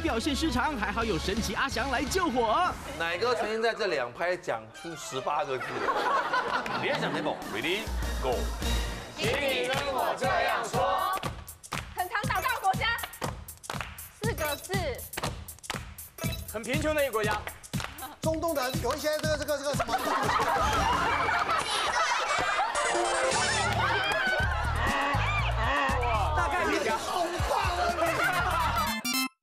表现失常，还好有神奇阿翔来救火。奶哥曾经在这两拍讲出十八个字，别想太多，Ready Go。请你跟我这样说，很常打仗国家，四个字。很贫穷的一个国家，中东的有一些这个这个这个什么。